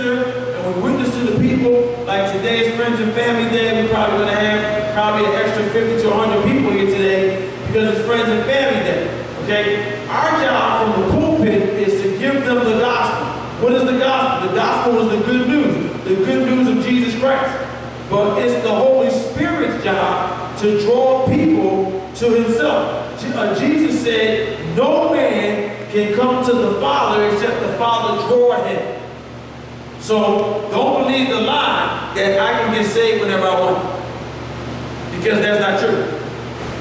and we witness to the people, like today's Friends and Family Day, we're probably going to have probably an extra 50 to 100 people here today because it's Friends and Family Day. Okay? Our job from the pulpit is to give them the gospel. What is the gospel? The gospel is the good news, the good news of Jesus Christ. But it's the Holy Spirit's job to draw people to himself. Uh, Jesus said, no man can come to the Father except the Father draw him. So don't believe the lie that I can get saved whenever I want. Because that's not true.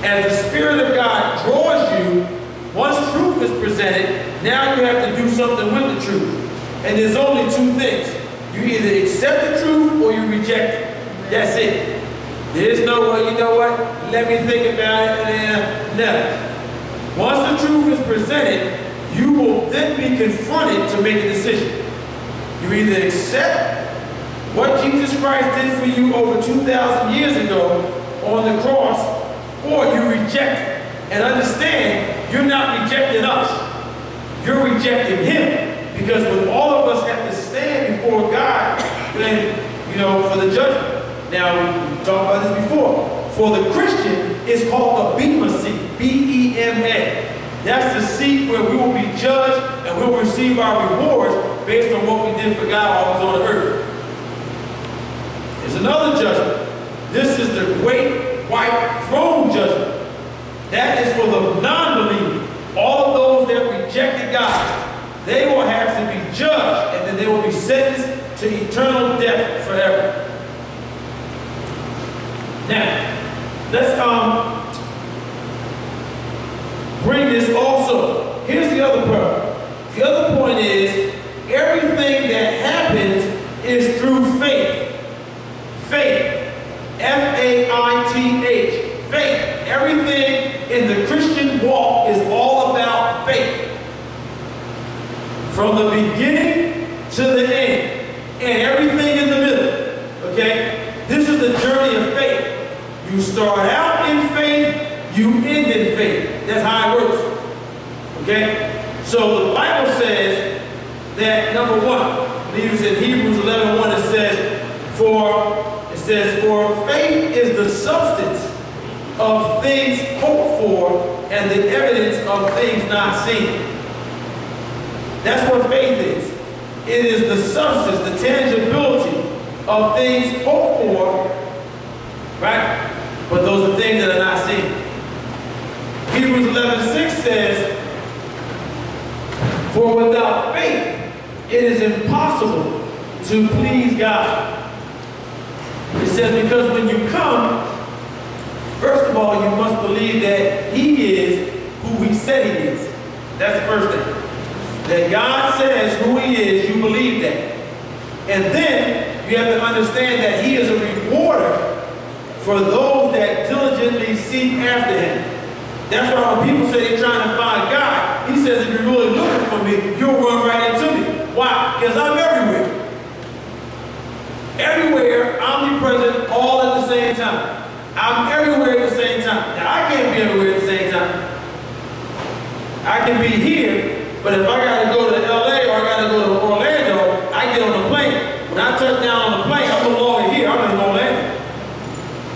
As the Spirit of God draws you, once truth is presented, now you have to do something with the truth. And there's only two things. You either accept the truth or you reject it. That's it. There's no way, you know what? Let me think about it. And, no. Once the truth is presented, you will then be confronted to make a decision. You either accept what Jesus Christ did for you over 2,000 years ago on the cross, or you reject it. And understand, you're not rejecting us. You're rejecting him. Because when all of us have to stand before God, then, you know, for the judgment. Now, we talked about this before. For the Christian, it's called the Bema seat, B-E-M-A. That's the seat where we will be judged and we'll receive our rewards based on what we did for God while we was on earth. There's another judgment. This is the great white throne judgment. That is for the non-believer. All of those that rejected God, they will have to be judged and then they will be sentenced to eternal death forever. Now, let's um, bring this also. Here's the other part. The other point is everything that happens is through faith. Faith. F-A-I-T-H. Faith. Everything in the Christian walk is all about faith. From the beginning to the end. And everything in the middle. Okay? This is the journey of faith. You start out in faith, you end in faith. That's how it works. Okay? So the Bible says that number one, believe in Hebrews 11, 1, it says, for it says, for the substance of things hoped for and the evidence of things not seen. That's what faith is. It is the substance, the tangibility of things hoped for, right? But those are things that are not seen. Hebrews 11, 6 says, For without faith, it is impossible to please God. It says, because when you come, first of all, you must believe that he is who he said he is. That's the first thing. That God says who he is, you believe that. And then you have to understand that he is a rewarder for those that diligently seek after him. That's why when people say they're trying to find God, he says if you're really looking for me, you'll run right into me. Why? Because I'm everywhere. Everywhere, omnipresent, all at the same time. I'm everywhere at the same time. Now, I can't be everywhere at the same time. I can be here, but if I got to go to LA or I got to go to Orlando, I get on the plane. When I touch down on the plane, I'm no longer here. I'm in Orlando.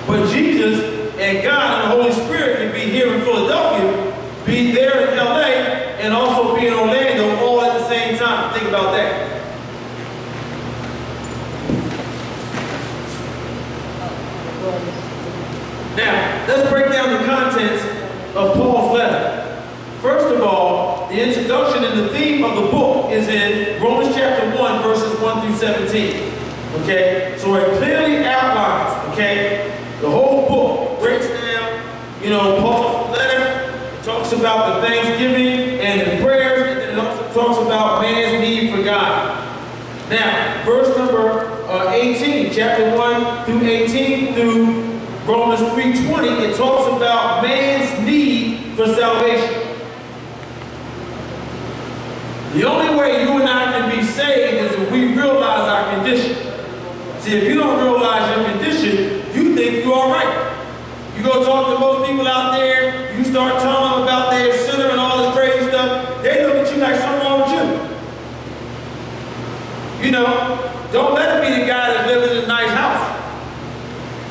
But Jesus and God and the Holy Spirit can be here in Philadelphia, be there in LA, and also be in Orlando all at the same time. Think about that. Now, let's break down the contents of Paul's letter. First of all, the introduction and the theme of the book is in Romans chapter 1, verses 1 through 17. Okay? So it clearly outlines, okay, the whole book. It breaks down, you know, Paul's letter. It talks about the thanksgiving and the prayers, and then it also talks about man's need for God. Now, verse number uh, 18, chapter 1 through 18 through Romans 3.20, it talks about man's need for salvation. The only way you and I can be saved is if we realize our condition. See, if you don't realize your condition, you think you're all right. You go talk to most people out there, you start telling them about their sinner and all this crazy stuff, they look at you like something wrong with you. You know, don't let him be the guy that's living in a nice house.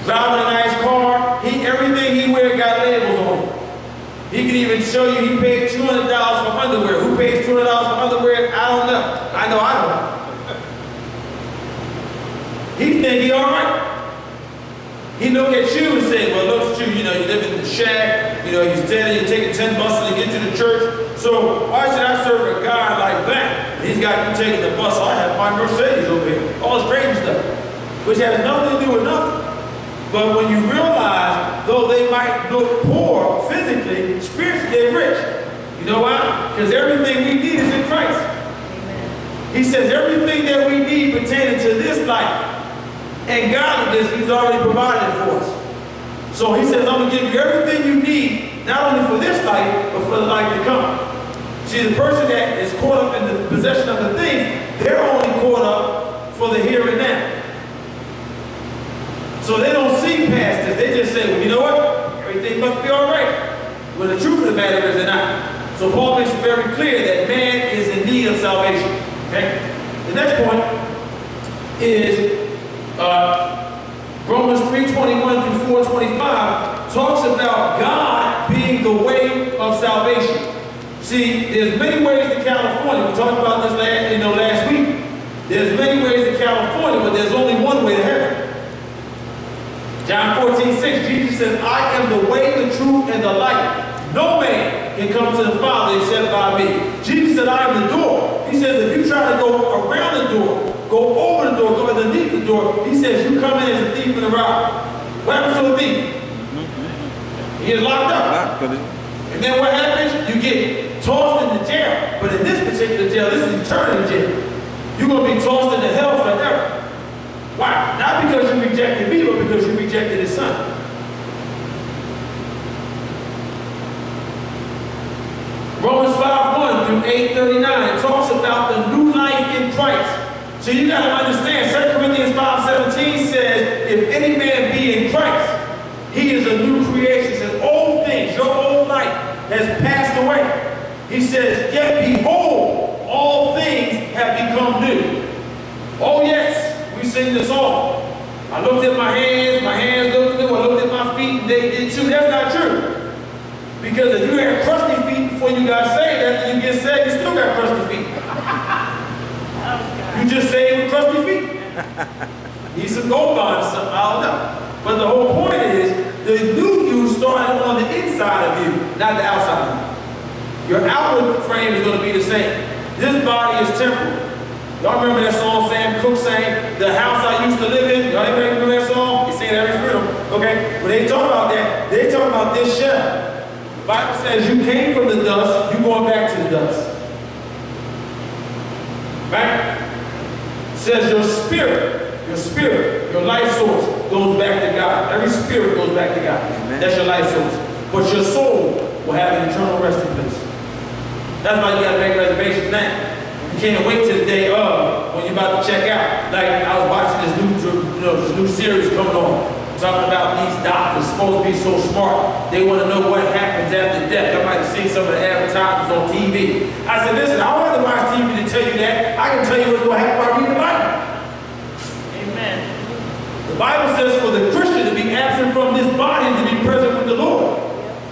Driving a nice car. He everything he wear got labels on it. He can even show you he paid $200 for underwear. Who pays $200 for underwear? I don't know. I know I don't. He think he all right. He look at you and say, well, look at you, you know, you live in shack, you know, you're standing, you're taking 10 buses to get to the church. So why should I serve a guy like that? He's got you taking the bus. I have my Mercedes over here. All this crazy stuff. Which has nothing to do with nothing. But when you realize, though they might look poor physically, spiritually they're rich. You know why? Because everything we need is in Christ. Amen. He says everything that we need pertaining to this life and godliness, He's already provided for us. So He says, I'm going to give you everything you need, not only for this life, but for the life to come. See, the person that is caught up in the possession of the things, they're only caught up for the here and now. So they don't see past this. They just say, well, you know what? Everything must be all right. When the truth of the matter is they're not. So Paul makes it very clear that man is in need of salvation. Okay? The next point is uh, Romans 3.21 through 4.25 talks about God being the way of salvation. See, there's many ways to California. We talked about this last, you know, last week. There's many ways to California, but there's only one way to heaven. John 14, 6, Jesus says, I am the way, the truth, and the light. No man can come to the Father except by me. Jesus said, I am the door. He says, if you try to go around the door, go over the door, go underneath the door, he says, you come in as a thief and a robber. What happens to a thief? He gets locked up. And then what happens? You get tossed into jail. But in this particular jail, this is eternity jail. You're going to be tossed into hell forever. Why? Not because you rejected me, but because you rejected his son. Romans 5, 1 through 8, 39 talks about the new life in Christ. So you got to understand, 2 Corinthians 5, 17 says, if any man be in Christ, he is a new creation. Says, old things, your old life has passed away. He says, yet behold, all things have become new. Oh yes, we sing the song. I looked at my hands, my hands looked new. I looked at my feet, they did too. That's not true. Because if you had crusty feet before you got saved, after you get saved, you still got crusty feet. You just saved with crusty feet. He's a gold bond or something, I don't know. But the whole point is, the new you started on the inside of you, not the outside of you. Your outward frame is going to be the same. This body is temporal. Y'all remember that song Sam Cooke sang, The House I Used to Live In? Y'all anybody remember that song? He sang every freedom. Okay? When they talk about that, they talk about this shell. The Bible says you came from the dust, you going back to the dust. Right? It says your spirit, your spirit, your life source goes back to God. Every spirit goes back to God. Amen. That's your life source. But your soul will have an eternal resting place. That's why you got to make reservations now You can't wait till the day of when you're about to check out. Like I was watching this new, you know, this new series coming on, talking about these doctors supposed to be so smart. They want to know what happens after death. I might have seen some of the advertisements on TV. I said, listen, I don't have to watch TV to tell you that. I can tell you what's going to happen by reading the Bible. Amen. The Bible says for the Christian to be absent from this body and to be present with the Lord.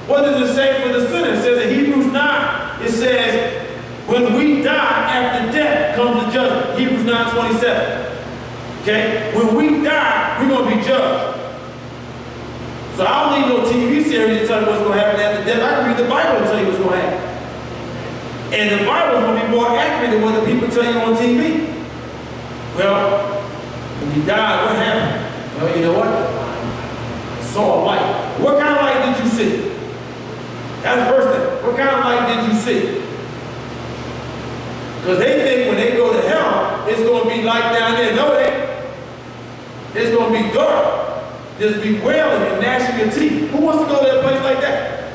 What does it say for the sinner? It says in Hebrews 9, it says, when we die, after death comes the judgment. Hebrews 9 27. Okay? When we die, we're going to be judged. So I don't need no TV series to tell you what's going to happen after death. I can read the Bible and tell you what's going to happen. And the Bible to be more accurate than what the people tell you on TV. Well, when you died, what happened? Well, you know what? I saw a light. What kind of light did you see? That's the first thing. What kind of light did you see? Because they think when they go to hell, it's going to be like down there. No, it ain't. It's going to be dark. There's be wailing and gnashing your teeth. Who wants to go to a place like that?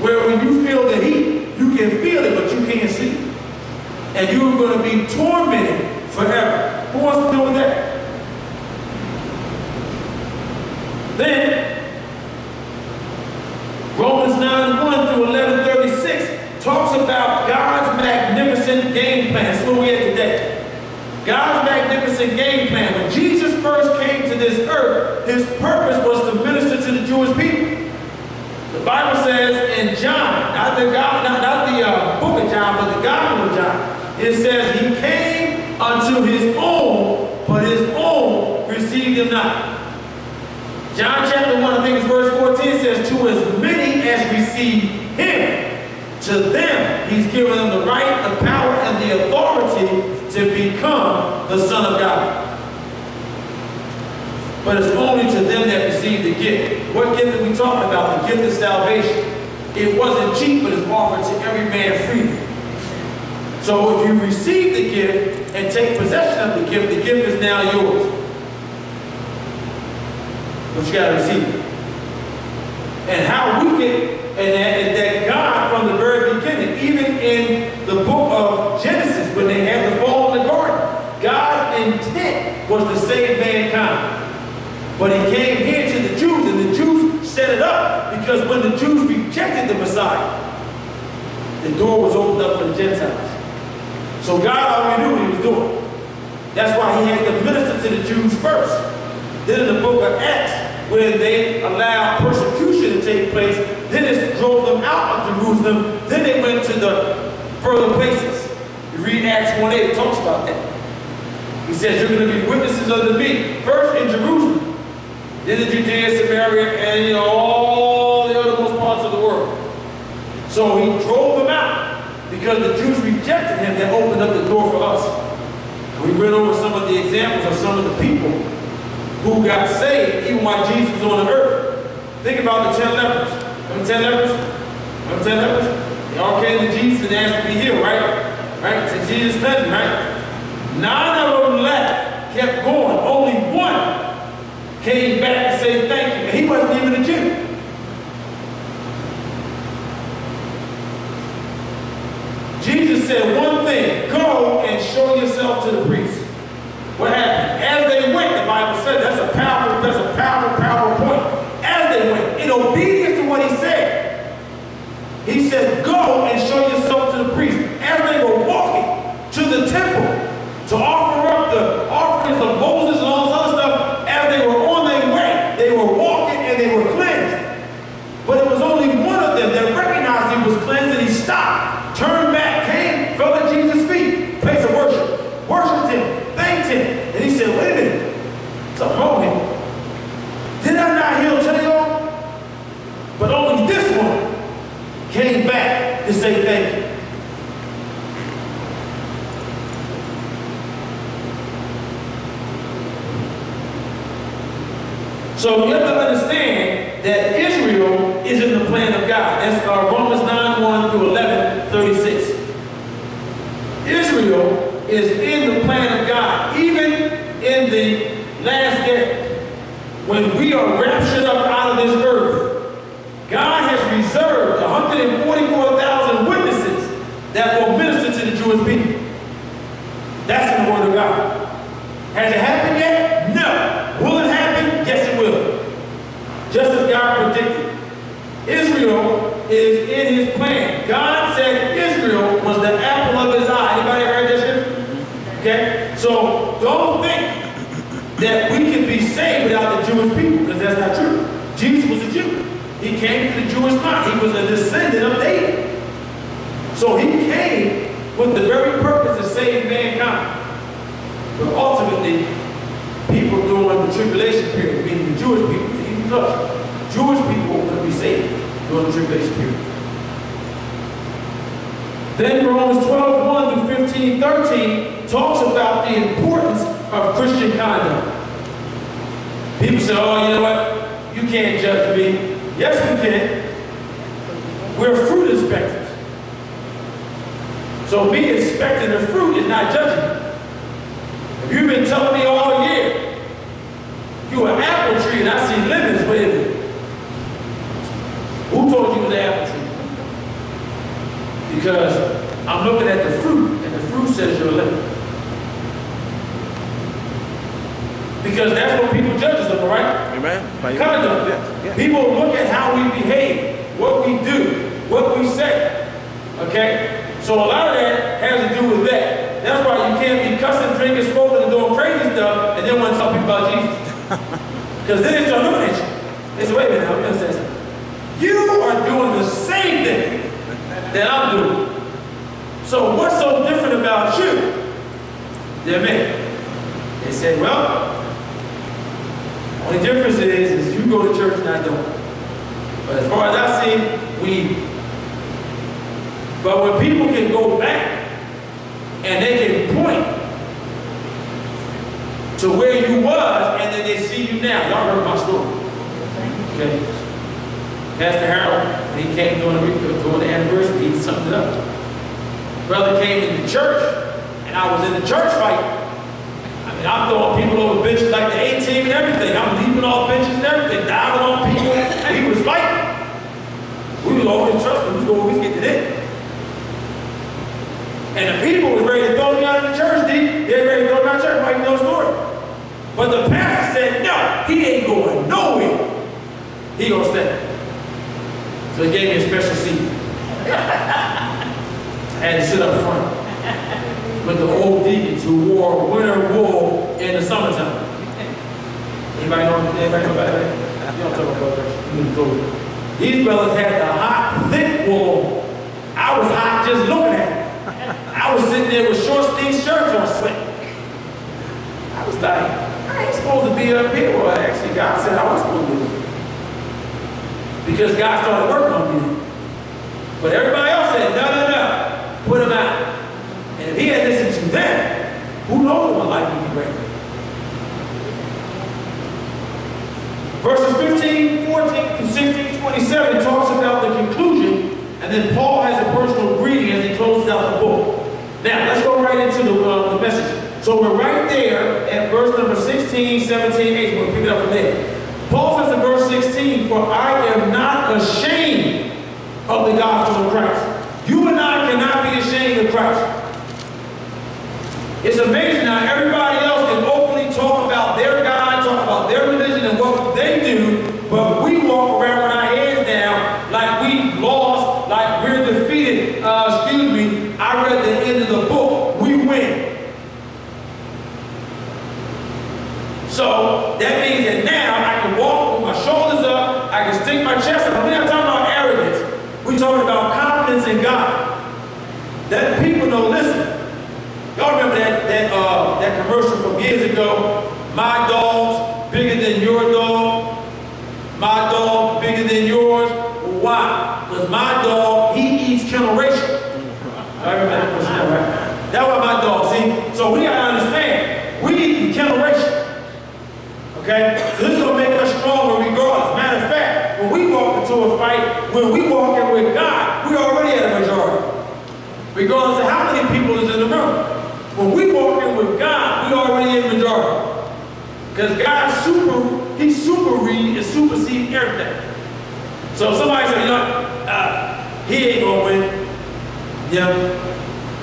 Where when you feel the heat, you can feel it, but you can't see it. And you're going to be tormented forever. Who wants to deal with that? Then, Romans 9, 1 through 11, 36 talks about God's magnificent game plan. That's where we at today. God's magnificent game plan. When Jesus first came to this earth, his purpose was to minister to the Jewish people. The Bible says in John, not the, God, not, not the uh, book of John, but the Gospel of John, it says he came unto his own, but his own received him not. John chapter 1, I think it's verse 14, says, To as many as receive him, to them he's given them the right, the power, and the authority to become the Son of God. But it's only to them that receive the gift. What gift are talking about? The gift of salvation. It wasn't cheap, but it's offered to every man freely. So if you receive the gift and take possession of the gift, the gift is now yours but you got to receive it. And how we get, and that is that God from the very beginning, even in the book of Genesis, when they had the fall in the garden, God's intent was to save mankind. But he came the Jews rejected the Messiah, the door was opened up for the Gentiles. So God already knew what he was doing. That's why he had to minister to the Jews first. Then in the book of Acts, when they allowed persecution to take place. Then it drove them out of Jerusalem. Then they went to the further places. You read Acts 1 8, it talks about that. He says, You're going to be witnesses unto me. First in Jerusalem, then in Judea, Samaria, and know, all the other parts of the world. So he drove them out because the Jews rejected him that opened up the door for us. And we went over some of the examples of some of the people who got saved even while Jesus was on the earth. Think about the ten lepers. Remember ten lepers? Remember ten lepers? They all came to Jesus and asked to be healed, right? Right? To Jesus' cleansing, right? Nine of them left, kept going. Only one came back to say thank you. And he wasn't even a Jew. Jesus said one thing, go and show yourself to the priest. What happened? As they went, the Bible said that's a powerful, that's a powerful, powerful point. As they went, in obedience to what he said, he said, go and show yourself to the priest. As they were walking to the temple to offer up the offerings of Moses and all this other stuff, as they were on their way, they were walking and they were cleansed. But it was only one of them that recognized he was cleansed and he stopped, turned back, came, fell at Jesus' feet, place of worship, worshiped him, thanked him. And he said, wait a minute, something wrong here. Did I not heal tell y'all? But only this one came back to say thank you. So you have to understand that Israel is in the plan of God. That's uh, Romans 9, 1 through 11, 36. Israel is in the plan of God, even in the last day, when we are raptured up out of this earth. God has reserved 144,000 witnesses that will That's in the Word of God. Has it happened yet? No. Will it happen? Yes, it will. Just as God predicted. Israel is in his plan. God said Israel was the apple of his eye. Anybody heard this? Okay? So don't think that we can be saved without the Jewish people, because that's not true. Jesus was a Jew. He came to the Jewish line. He was a descendant of David. So he came with the very purpose to save mankind. But ultimately, people during the tribulation period, meaning the Jewish people, even us, Jewish people will be saved Then Romans 12, 1 through 15, 13 talks about the importance of Christian conduct. People say, oh, you know what? You can't judge me. Yes, we can. We're fruit inspectors. So me inspecting the fruit is not judging. If you've been telling me all year, you're an apple tree and I see lemons, wait a minute. Who told you it was an apple tree? Because I'm looking at the fruit, and the fruit says you're a lemon. Because that's what people judge us on, right? Amen. Conduct. Yes, yes. People look at how we behave, what we do, what we say. Okay? So a lot of that has to do with that. That's why you can't be cussing, drinking, smoking, and doing crazy stuff, and then want to tell people about Jesus. Because then it's you. They say, wait a minute, I'm gonna say something. You are doing the same thing that I'm doing. So what's so different about you than me? They say, well, only difference is, is you go to church and I don't. But as far as I see, we. But when people can go back and they can point to where you was and then they see you now. Y'all heard my story. Okay. Pastor Harold, when he came during the, during the anniversary, he summed it up. Brother came in the church, and I was in the church fight. I mean, I'm throwing people over benches like the A-team and everything. I'm leaping off benches and everything, diving on people. And he was fighting. We was in church, we was going, we was getting it. And the people was ready to throw me out of the church, D. They ready to throw me out of the church, like no story. But the pastor said, no, he ain't going nowhere. He gonna stay. So he gave me a special seat. I had to sit up front with the old deacons who wore winter wool in the summertime. Anybody know, anybody know about that? You don't talk about that. These brothers had the hot, thick wool. I was hot just looking at it. I was sitting there with short sleeve shirts on sweat. I was like, I ain't supposed to be up here. Well, actually, God said I was supposed to be. Because God started working on me. But everybody else said, no, no, no, put him out. And if he had listened to them, who knows what life would be great. Verses 15, 14, to 16, 27 talks about the conclusion, and then Paul has a personal greeting as he closes out the book. Now, let's go right into the, uh, the message. So we're right there at verse number 16, 17, 18. We'll pick it up from there. Paul says in verse 16, For I am not ashamed of the gospel of Christ. You and I cannot be ashamed of Christ. It's amazing how everybody else can openly talk about their God, talk about their religion and what they do, but we walk around with our heads down like we lost, like we're defeated. Uh, excuse me, I read the end of the book. We win. So that means that now I can walk with my shoulders up, I can stick my chest up. We're not talking about arrogance. We're talking about confidence in God. That people know, listen, Y'all remember that that uh, that commercial from years ago? My dog's bigger than your dog. My dog bigger than yours. Why? Because my dog he eats Kennel Ration. I remember that commercial, right? That's what my dog. See, so we gotta understand. We eat Kennel Ration. Okay, so this is gonna make us stronger regardless. Matter of fact, when we walk into a fight, when we walk in with God, we already at a majority. Regardless of how many people is in the room. When we walk in with God, we already in majority. Because God super, he super read and supersede everything. So if somebody said, you know, uh, he ain't gonna win. Know,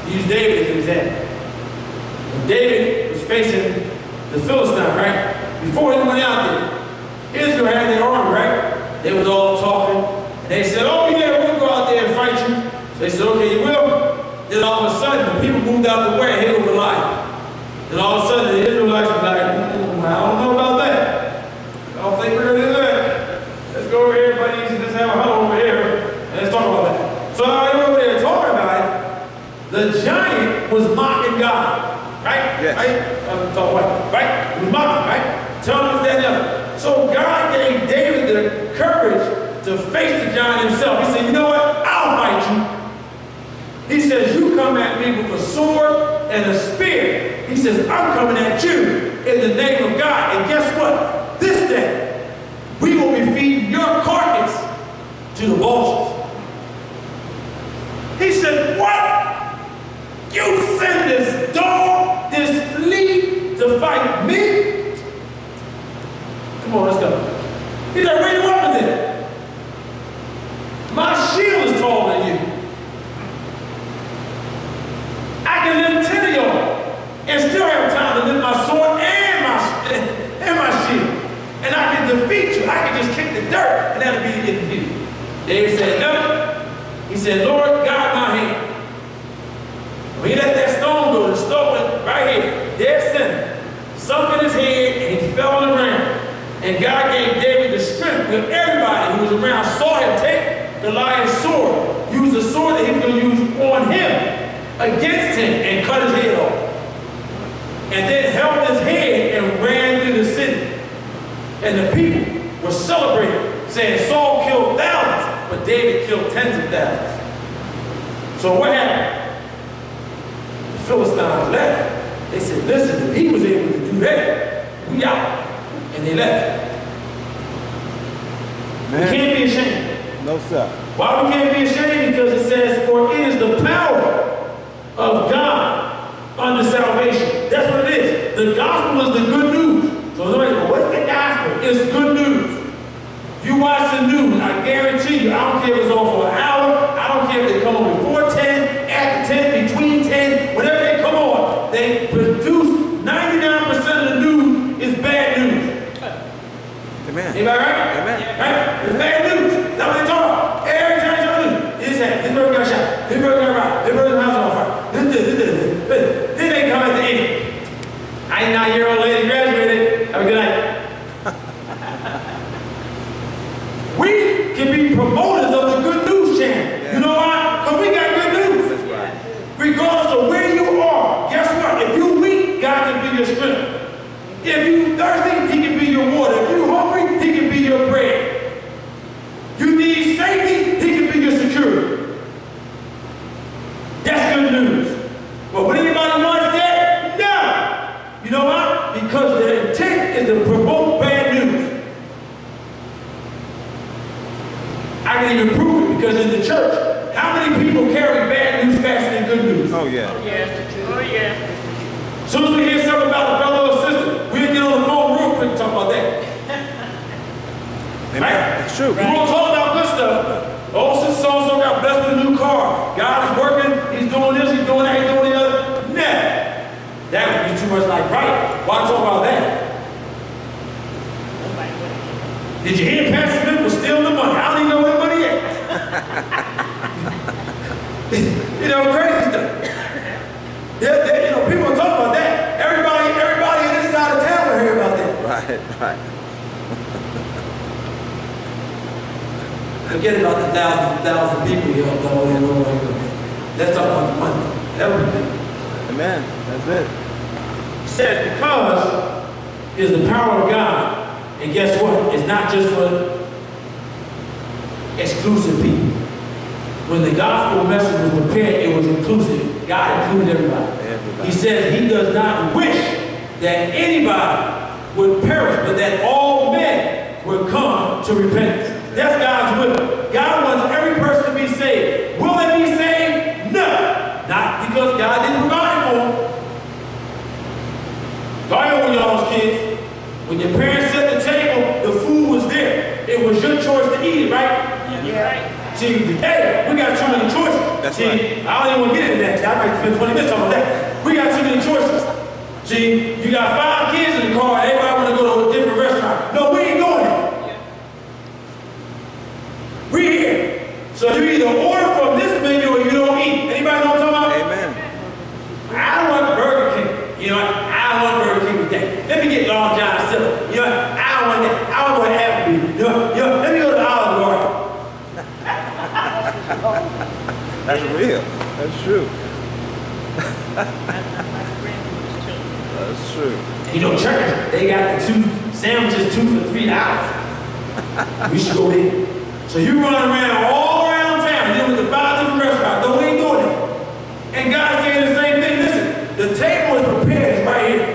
use David as an example. David was facing the Philistine, right? Before he went out there, Israel had their army, right? They was all talking. They said, oh yeah, we'll go out there and fight you. So they said, okay, you will. Then all of a sudden, the people moved out of the way and hit Goliath. Then all of a sudden, the Israelites were like, mm, I don't know about that. I don't think we're going to do that. Let's go over here, buddies, and let's have a huddle over here, and let's talk about that. So while they over there talking about it, the giant was mocking God, right? Yes. Right? I'm right? He was mocking, right? Telling us that other. So God gave David the courage to face the giant himself. He said, you know what? I'll fight you. He says, you come at me with a sword and a spear. He says, I'm coming at you in the name of God. And guess what? This day, Come on, let's go. He's like, where you want with it? My shield is taller than you. I can lift ten of you and still have time to lift my sword and my and my shield. And I can defeat you. I can just kick the dirt and that'll be the end of David said, no. He said, Lord, guard my hand. When he let that stone go, the stone went right here, dead center, sunk in his head, and he fell in the rain. God gave David the strength when everybody who was around saw him take the lion's sword, use the sword that he was going to use on him, against him, and cut his head off. And then held his head and ran through the city. And the people were celebrating, saying Saul killed thousands, but David killed tens of thousands. So what happened? The Philistines left. They said, listen, if he was able to do that, we out. And they left. Man. We can't be ashamed. No, sir. Why we can't be ashamed? Because it says, for it is the power of God unto salvation. That's what it is. The gospel is the good news. So somebody goes, what's the gospel? It's good news. You watch the news, I guarantee you, I don't care if it's on for an hour, I don't care if they come on before 10, after 10, between 10, whenever they come on, they produce 99% of the news is bad news. Amen. Anybody right? Amen. Right? It's bad news. That's what they talk about. Every time you talk news, this happened, this brother got shot, this brother got robbed, this brother's house on fire, this, this, this, this, this. Then they come at the end. 99 year old lady graduated. Have a good night. we can be promoters of the good news channel. Yeah. You know why? Because we got good news. That's right. Regardless of where you are, guess what? If you're weak, Strength. If you thirsty, He can be your water. If you're hungry, He can be your bread. You need safety, He can be your security. That's good news. But when anybody wants that, no. You know why? Because their intent is to promote bad news. I can even prove it because in the church, how many people carry bad news faster than good news? Oh, yeah. Oh, yeah. Oh, yeah. As soon as we hear something about a brother or sister, we'll get on the phone real quick and talk about that. Amen. Right? It's true. We won't talk about good stuff. Oh, since so-and-so got blessed with a new car. God is working. He's doing this. He's doing that. He's doing the other. Never. That would be too much like, right, why talk about that? Did you hear Pastor Smith was stealing the money? I don't even know where the money is. you know, crazy stuff. They're, they're, you know, people are talking about that. Everybody, everybody in this side of town will hear about that. Right, right. Forget about the thousands and thousands of people you helped all in one way. Let's talk about the money. Everything. Amen. That's it. He says because is the power of God. It's not just for exclusive people. When the gospel message was prepared, it was inclusive. God included everybody. Everybody. He says he does not wish that anybody would perish, but that all men would come to repentance. That's God's will. God wants every person to be saved. Will they be saved? No. Not because God didn't provide for them. I know when y'all was kids, when your parents set the table, the food was there. It was your choice to eat it, right? Yeah. See, today, we got too many choices. That's See, right. I don't even want to get into that. I might spend 20 minutes talking about that. We got too many choices. See, you got five kids in the car, everybody want to go to a different restaurant. No, we ain't going there. We here. So you either order from this menu or you don't eat. Anybody know what I'm talking about? Amen. I don't want Burger King. You know what? I don't want Burger King today. Let me get Long John Silver. You know what? I don't want that. I don't want Applebee's. You know, you know, let me go to Olive Garden. That's real. That's true. That's true. You know, church, they got the two sandwiches, two for three dollars. we should go there. So you run around all around town, dealing with the five different restaurants. No, we ain't doing it. And God's saying the same thing. Listen, the table is prepared it's right here.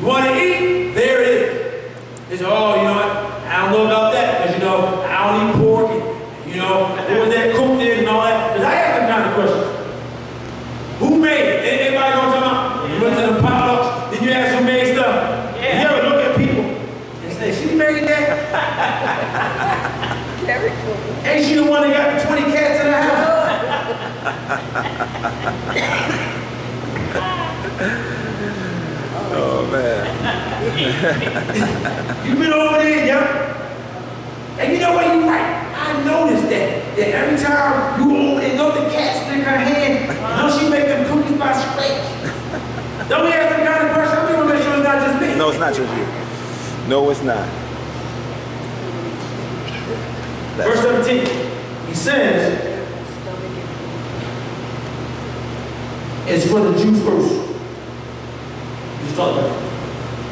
You want to eat? There it is. They say, oh, you know what? I don't know about that because, you know, I don't eat pork. And, you know, what was that cooked in and all that? Because I ask them kind of questions. Who made it? Anybody know what I'm talking about? You went to the potlucks, then you ask who made stuff. Yeah. You ever look at people and say, she made that? Very cool. Ain't she the one that got the 20 cats in her house? Oh man. You been over there, yeah? And you know what? You right. I noticed that. That every time you over there, go the cat stick her hand. Don't she make them cookies by scratch? Don't we ask them kind of question? I'm gonna make sure it's not just me. No, it's not just you. No, it's not. Verse 17. He says, it's for the Jew first. About it.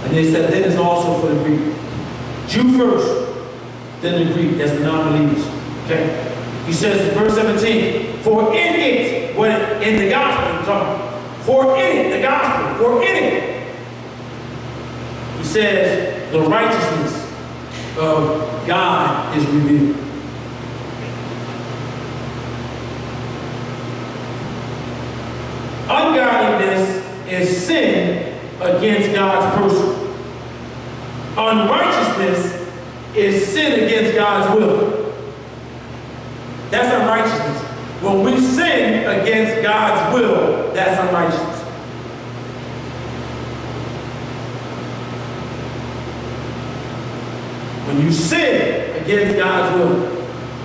And they said, then it's also for the Greek. Jew first, then the Greek. That's the non-believers. Okay? He says in verse 17, for in it, what in the gospel, I'm talking, for in it, the gospel, for in it, he says, the righteousness of God is revealed. Ungodliness is sin against God's person. Unrighteousness is sin against God's will. That's unrighteousness. When we sin against God's will, that's unrighteousness. When you sin against God's will.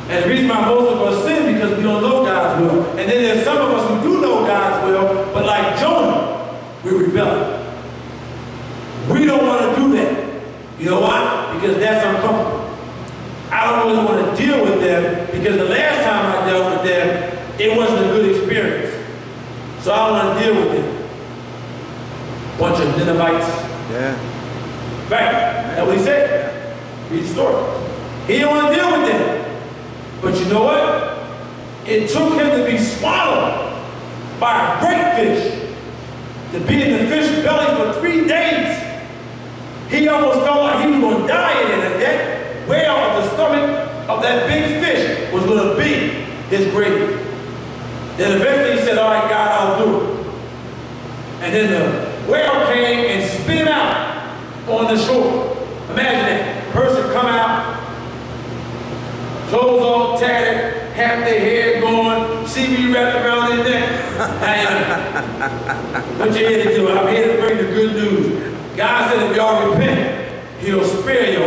And the reason why most of us sin because we don't know God's will. And then there's some of us who do know God's will, but like Jonah, we rebel. We don't want to do that. You know why? Because that's uncomfortable. I don't really want to deal with them because the last time I dealt with them, it wasn't a good experience. So I don't want to deal with them. Bunch of Ninevites. Yeah. Right. That's what he said. Read the story. He didn't want to deal with them. But you know what? It took him to be swallowed by a great fish, to be in the fish belly for three days. He almost felt like he was going to die in it. And that whale of the stomach of that big fish was going to be his grave. Then eventually he said, all right, God, I'll do it. And then the whale came and spit him out on the shore. Imagine that. Person come out, clothes all tattered, half their hair gone, CV wrapped around their neck. What you here to do? I'm here to bring the good news. God said if y'all repent, he'll spare you.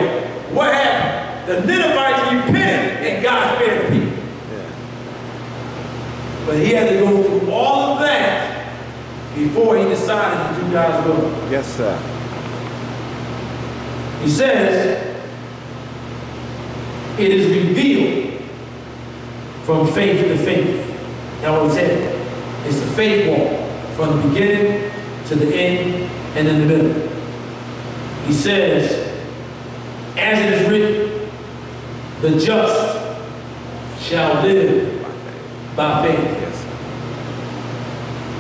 What happened? The Ninevites repented and God spared the people. Yeah. But he had to go through all of that before he decided to do God's will. Yes, sir. He says, it is revealed from faith to faith. That's what he said. It's the faith walk from the beginning to the end and in the middle. He says, as it is written, the just shall live by faith. Yes.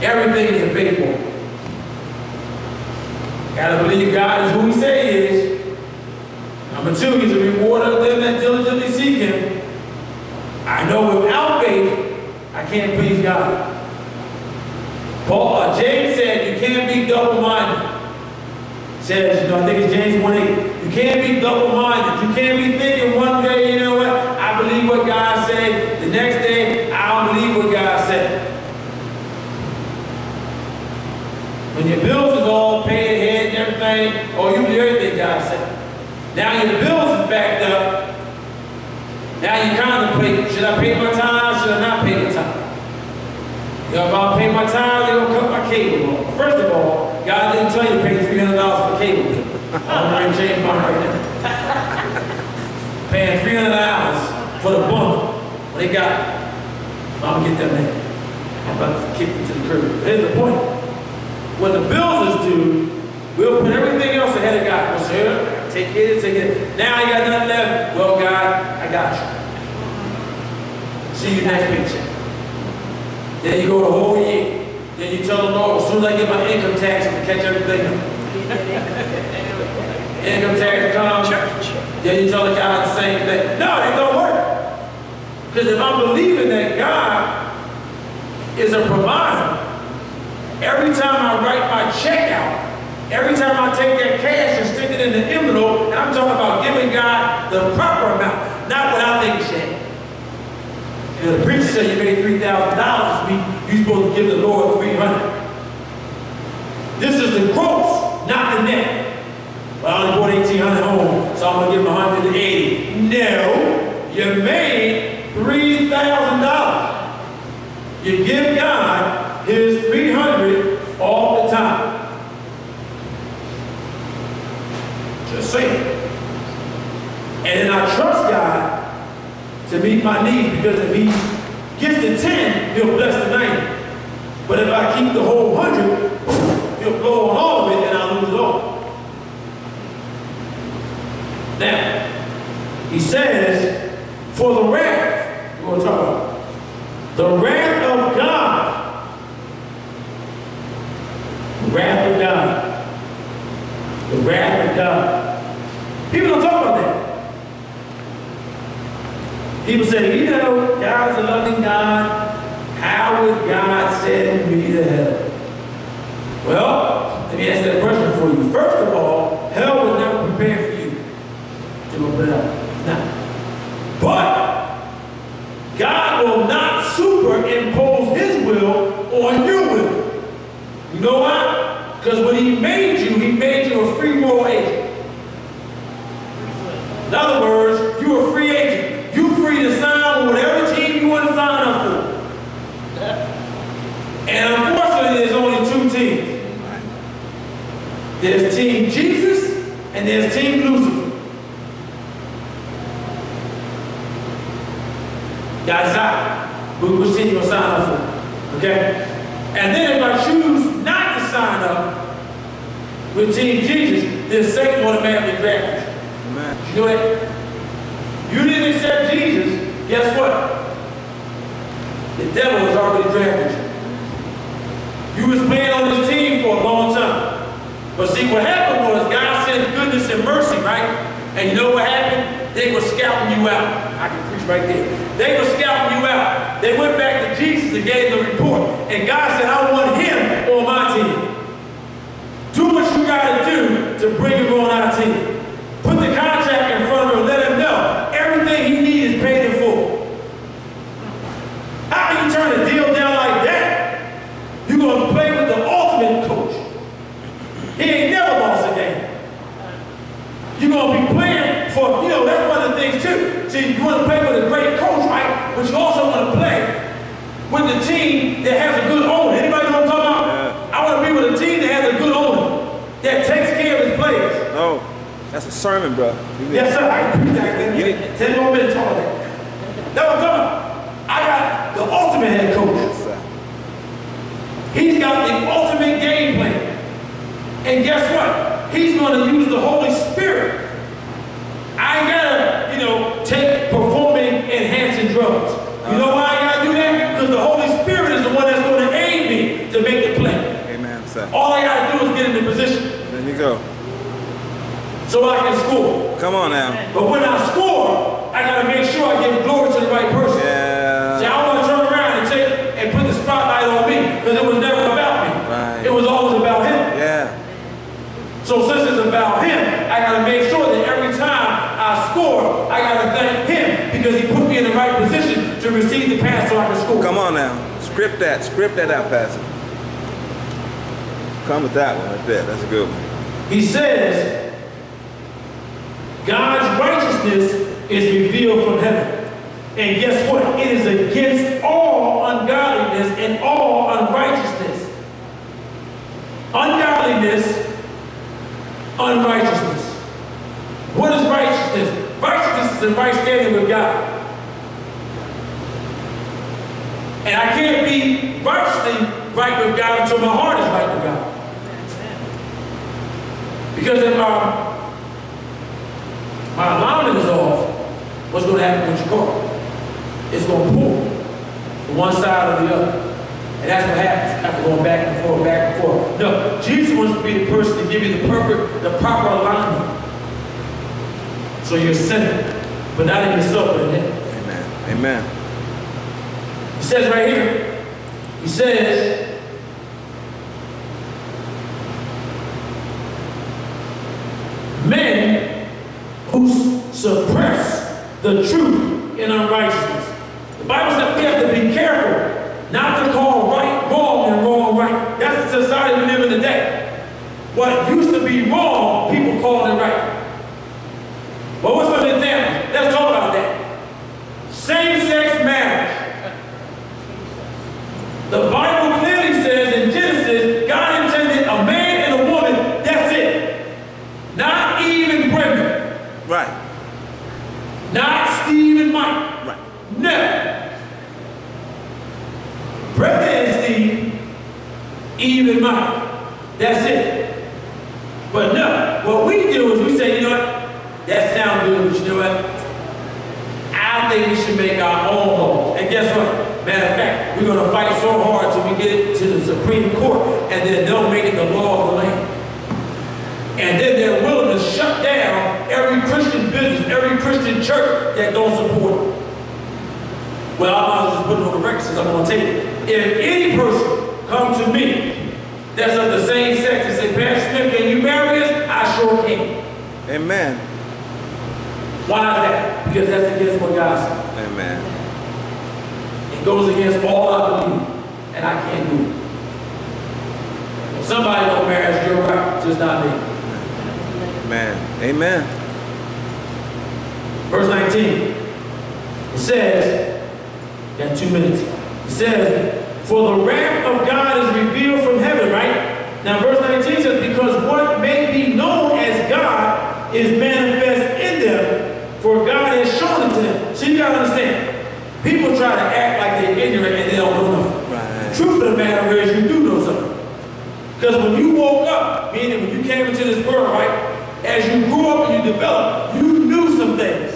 Everything is a faith walk. Gotta believe God is who he say he is. Number two, he's a rewarder of them that diligently seek him. I know without faith, I can't please God. Paul, James said you can't be double-minded. Says, you know, I think it's James 1:8. You can't be double-minded. You can't be thinking one day, you know what, I believe what God said. The next day, I don't believe what God said. When your bills is all paid ahead and everything, or you do everything God said. Now your bills is backed up. Now you contemplate, should I pay my time, should I not pay my time? You know, if I pay my time, they're gonna cut my cable off. First of all, God didn't tell you to pay $300 for cable. I'm to change mine right now. Paying $300 for the bundle. What they got? I'm gonna get that man. I'm about to kick it to the curb. Here's the point. When the bills is due, we'll put everything else ahead of God. We'll say, "Here, take it, take it. Now you got nothing left. Well, God, I got you. See you next paycheck. Then you go the whole year. Then you tell the Lord, as soon as I get my income tax, I'm gonna catch everything up. income tax comes. Then you tell the God the same thing. No, it don't work. Because if I'm believing that God is a provider, every time I write my check out, every time I take that cash and stick it in the envelope, and I'm talking about giving God the proper amount, not what I think should. You know, the preacher said you made three thousand dollars this week. You're supposed to give the Lord three hundred. This is the gross, not the net. Well, I only brought eighteen hundred home, so I'm gonna give him one hundred and eighty. No, you made three thousand dollars. You give God His three hundred all the time. Just saying. And then I trust God to meet my needs because if he gets the 10, he'll bless the 90. But if I keep the whole 100, he'll blow on all of it all. Now, he says, for the wrath, we're going to talk about the wrath of God. The wrath of God. The wrath of God. People don't talk about that. People say, you know, God's a loving God. How would God send me to hell? Well, let me ask that question for you. First of all, hell was never prepared Now, but God will not superimpose his will on your will. You know why? Because when he made you, he made you a free will agent. In other words, you're a free agent. You free to sign with whatever team you want to sign up for. And unfortunately, there's only two teams. There's Team Jesus and there's Team Lucifer. That's out. Wh- Which team you gonna sign up for? Okay? And then if I choose not to sign up with Team Jesus, then Satan automatically drafts you. Amen. You know that? You didn't accept Jesus, guess what? The devil has already drafted you. You was playing on this team for a long time. But see, what happened was God sent goodness and mercy, right? And you know what happened? They were scouting you out. I can preach right there. They were scouting you out. They went back to Jesus and gave the report. And God said, I want him on my team. Do what you gotta do to bring him on our team. Put the contract in front of him, let him know everything he needs is paid in full. How can you turn a deal down like that? You're gonna play with the ultimate coach. He ain't never lost a game. You're gonna be playing for, you know, that's one of the things too. See, you wanna play with a great coach, right? But you also wanna play with the team that has a good owner. Anybody know what I'm talking about? I wanna be with a team that has a good owner, that takes care of his players. No, that's a sermon, bro. You Yes, sir. I can preach that. You Ten more minutes on that. What I'm talking about. I got the ultimate head coach. Yes, sir. He's got the ultimate game plan. And guess what? He's going to use the Holy Spirit. I ain't gotta, you know, take performing enhancing drugs. You know why I gotta do that? Because the Holy Spirit is the one that's going to aid me to make the play. Amen, sir. All I gotta do is get in the position There you go. So I can score. Come on now. But when I score, I gotta make sure I give glory to the right person. Yeah. See. I want to turn around and take and put the spotlight on me because it was never about me. Right. It was always about him. Yeah. So since it's about him, I got to make sure that every time I score, I got to thank him because he put me in the right position to receive the pass so I can score. Come on now. Script that. Script that out, Pastor. Come with that one right there. That's a good one. He says, God's righteousness is revealed from heaven. And guess what? It is against all ungodliness and all unrighteousness. Ungodliness, unrighteousness. What is righteousness? Righteousness is in right standing with God. And I can't be righteously right with God until my heart is right with God. Because if my, my alignment is off, what's going to happen with your car? It's going to pull from one side or the other. And that's what happens. After going back and forth, back and forth. No, Jesus wants to be the person to give you the perfect, the proper alignment. So you're centered, but not in yourself, but in Him. Amen. Amen. He says right here, he says, men who suppress the truth in unrighteousness. The Bible says we have to be careful not to call right wrong and wrong right. That's the society we live in today. What used to be wrong, people call it right. Well, what's some examples? Let's talk about that. Same-sex marriage. The Bible clearly says in Genesis, God intended a man and a woman, that's it. Not Eve and Brendan, Right. not Steve and Mike. Right. what we do is we say, you know what, that sounds good, but you know what? I think we should make our own laws. And guess what? Matter of fact, we're going to fight so hard till we get it to the Supreme Court, and then they'll make it the law of the land. And then they're willing to shut down every Christian business, every Christian church that don't support it. Well, I might as well just put it on the record since I'm going to take it. If any person come to me that's of the same sex and say, Pastor Smith, can you marry us? I sure can. Amen. Why is that? Because that's against what God said. Amen. It goes against all I believe, and I can't do it. Somebody don't marry you're right, just not me. Man, Amen. Verse 19. It says, got two minutes. It says, For the wrath of God is revealed from heaven, right? Now verse 19 says, Because what may be known as God is manifest in them, for God has shown it to them. So you gotta understand. People try to act like they're ignorant and they don't know nothing. Right. Truth of the matter is you do know something. Because when you woke up, meaning when you came into this world, right? As you grew up and you developed, you knew some things.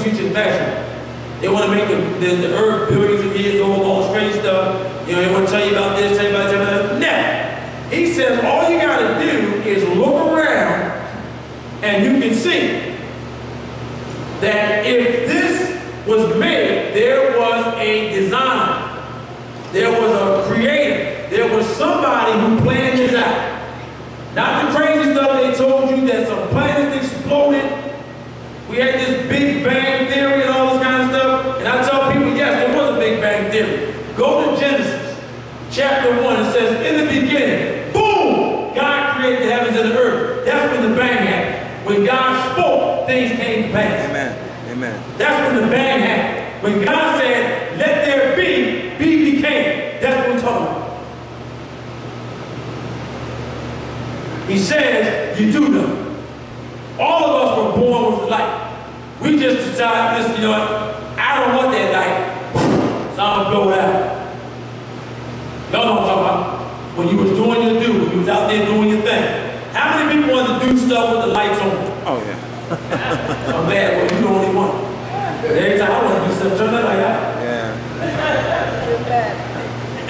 Contrary to what people teach in fashion. They want to make the, the, the earth billions of years old, all crazy stuff. You know, they want to tell you about this, tell you about that. No. He says all you got to do is look around and you can see that if this was made, there was a designer. There was a creator. There was somebody who planned this out. Not the crazy stuff they told you that some planets exploded. We had this Big Bang theory and all this kind of stuff. And I tell people, yes, there was a Big Bang theory. Go to Genesis, chapter 1. It says, in the beginning, boom, God created the heavens and the earth. That's when the bang happened. When God spoke, things came to pass. Amen. Amen. That's when the bang happened. When God said, let there be, be became. That's what we're talking about. He says, you do know. All of us were born with light. We just decided, listen, you know what? I don't want that light. So I'm gonna blow it out. Y'all know what I'm talking about. When you was doing your do, when you was out there doing your thing. How many people want to do stuff with the lights on? Oh yeah. I'm glad, well, you the only one. Every time I want to do something, turn that light out. Yeah.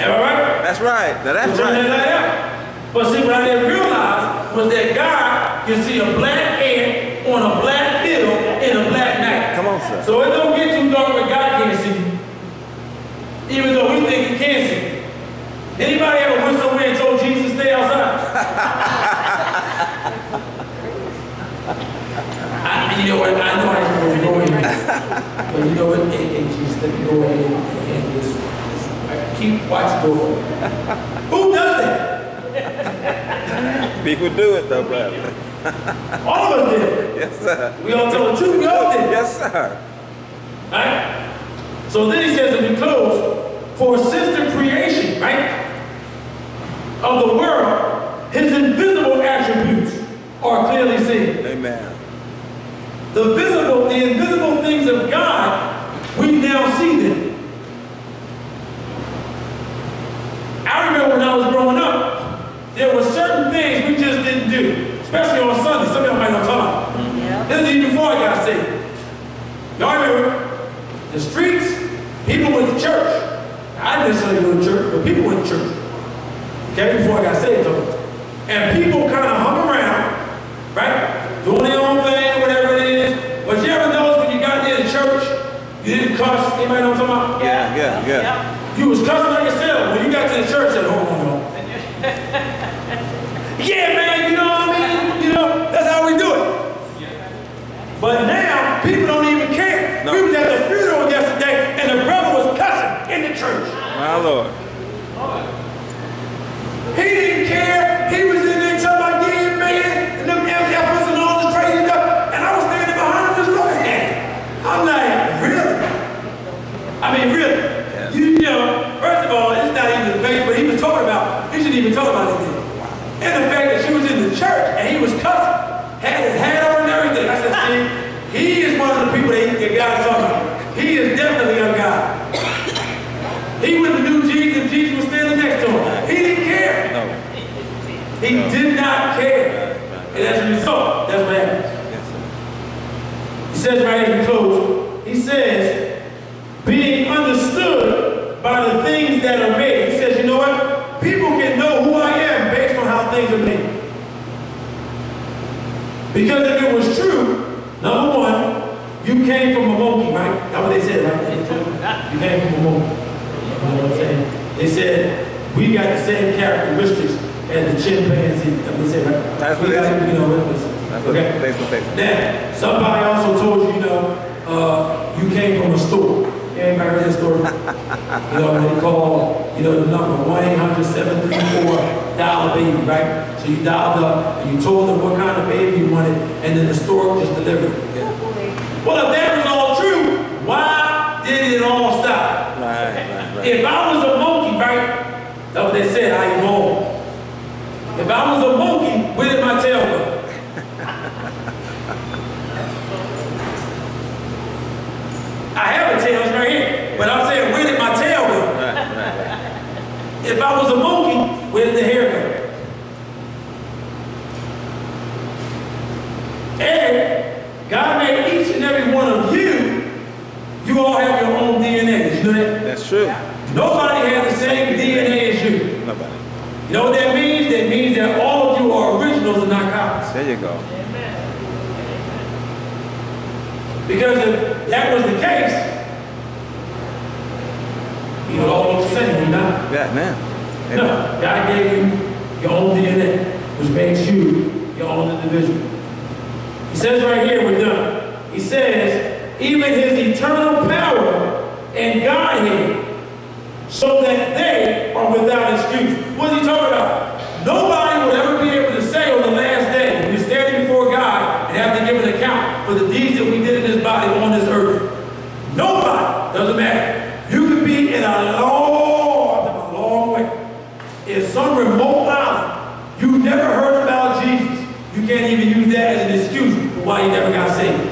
Am I right? That's right. Now that's Turn that right. light out. But see, what I didn't realize was that God can see a black ant on a black hill in a black night. Come on, sir. So it don't get too dark when God can't see you. Even though we think he can see. Anybody ever went somewhere and told Jesus to stay outside? I, you know what? I know I really go in. But you know what? Hey, hey, Jesus, let me go ahead and handle this. Right, Keep watch door. Who does that? People do it though, brother. All of us did. Yes, sir. We all tell the truth. We all did. Yes, sir. Right? So then he says, and we close, for since the creation, right, of the world, his invisible attributes are clearly seen. Amen. The visible, the invisible things of God, we now see them. I remember when I was growing up, there were certain things we just didn't do, especially on Sunday. Some of y'all might not talk. This is even before I got saved. Y'all remember the streets, people went to church. I didn't necessarily go to church, but people went to church. Okay, before I got saved, though. And people kind of hung around, right? Doing their own thing, whatever it is. But you ever notice when you got there to church, you didn't cuss? Anybody know what I'm talking about? Yeah, yeah, yeah. You was cussing like yourself. When you got to the church, said, hold on, y'all. yeah, man, you know what I mean? You know, that's how we do it. But now, people don't even care. No. We was at the funeral yesterday, and the brother was cussing in the church. My Lord. He didn't care. He was in there talking about getting man, and them MFs and all this crazy stuff. And I was standing behind him just looking at him. I'm like, really? I mean, really? You, you know, first of all, it's not even the face, but he was talking about, he shouldn't even talk about it then. And the fact that she was in the church and he was cussing, had his hat on and everything. I said, see, he is one of the people that, he, that God's talking about. He is definitely a God. He wouldn't do Jesus if Jesus was standing next to him. He didn't care. No. He did not care. And as a result, that's what happens. Yes, sir. He says right here in close, he says, being understood by the things that are made. He says, you know what? People can know who I am based on how things are made. Because if it was true, number one, you came from a monkey, right? That's what they said, right? They told you, you came from a monkey. You know what I'm saying? They said, we got the same characteristics as the chimpanzee. That's what they said, right? That's what we they got, said. you know, what was That's what okay? face to face. Now, somebody also told you, you know, uh, you came from a store. Anybody heard that story? you know, they call, you know, the number 1-800-734 dollar baby, right? So you dialed up and you told them what kind of baby you wanted, and then the store just delivered it. Well, if that was all true, why did it all stop? Right, right, right. If I was a monkey, right? That's what they said, I evolved. If I was a monkey, where did my tail go? I have a tail, right here. But I'm saying, where did my tail go? Right, right. If I was a monkey, where did the hair go? And God made each and every one of you, you all have your own DNA. Did you know that? That's true. Nobody has the same DNA as you. Nobody. You know what that means? That means that all of you are originals and not copies. There you go. Because if that was the case, you would all look the same, would you not? Yeah, man. No, God gave you your own DNA, which makes you your own individual. He says right here, we're done. He says, even his eternal power and Godhead, so that they are without excuse. What's he talking about? Nobody will ever be able to say on the last day, when you're standing before God and have to give an account for the deeds that we did in this body on this earth. Nobody, doesn't matter. You could be in a long, a long way in some remote island, you never heard about Jesus, you can't even use that as an excuse for why you never got saved.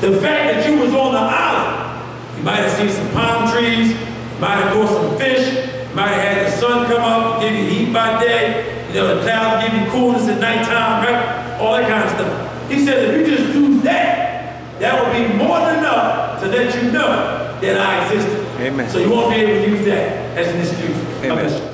The fact that you was on the island, you might have seen some palm trees, you might have caught some fish, you might have had the sun come up, give you heat by day, you know, the clouds give you coolness at nighttime, right? All that kind of stuff. He said if you just use that, that would be more than enough to let you know that I existed. Amen. So you won't be able to use that as an excuse. Amen.